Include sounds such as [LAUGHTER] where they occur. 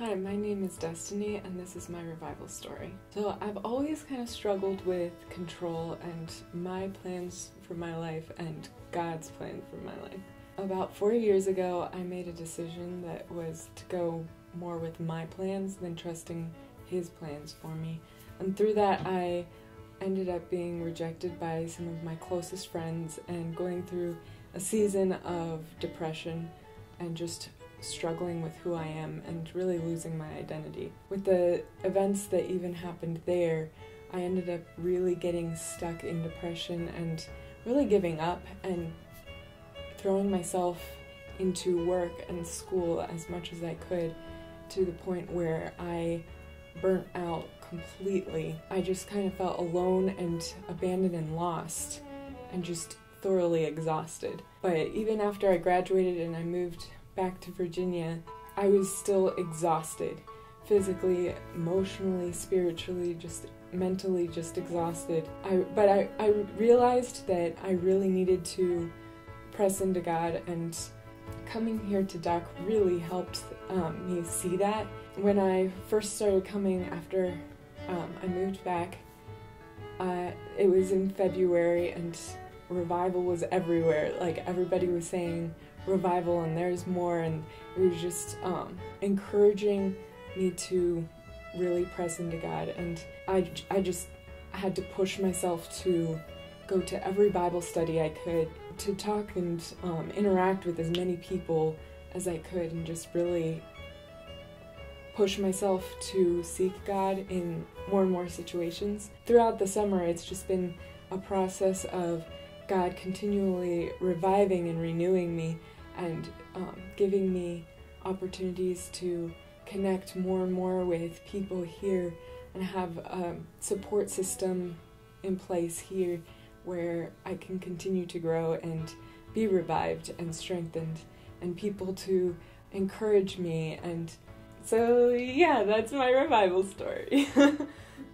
Hi, my name is Destiny, and this is my revival story. So, I've always kind of struggled with control and my plans for my life and God's plan for my life. About four years ago, I made a decision that was to go more with my plans than trusting His plans for me. And through that, I ended up being rejected by some of my closest friends and going through a season of depression and just struggling with who I am and really losing my identity. With the events that even happened there, I ended up really getting stuck in depression and really giving up and throwing myself into work and school as much as I could to the point where I burnt out completely. I just kind of felt alone and abandoned and lost and just thoroughly exhausted. But even after I graduated and I moved back to Virginia, I was still exhausted physically, emotionally, spiritually, just mentally just exhausted. I but I, I realized that I really needed to press into God and coming here to Doc really helped um, me see that. When I first started coming after um, I moved back, uh, it was in February and revival was everywhere. Like everybody was saying, revival and there's more and it was just um, encouraging me to really press into God and I, I just had to push myself to go to every Bible study I could to talk and um, interact with as many people as I could and just really push myself to seek God in more and more situations. Throughout the summer, it's just been a process of God continually reviving and renewing me and um, giving me opportunities to connect more and more with people here and have a support system in place here where I can continue to grow and be revived and strengthened and people to encourage me and so yeah that's my revival story [LAUGHS]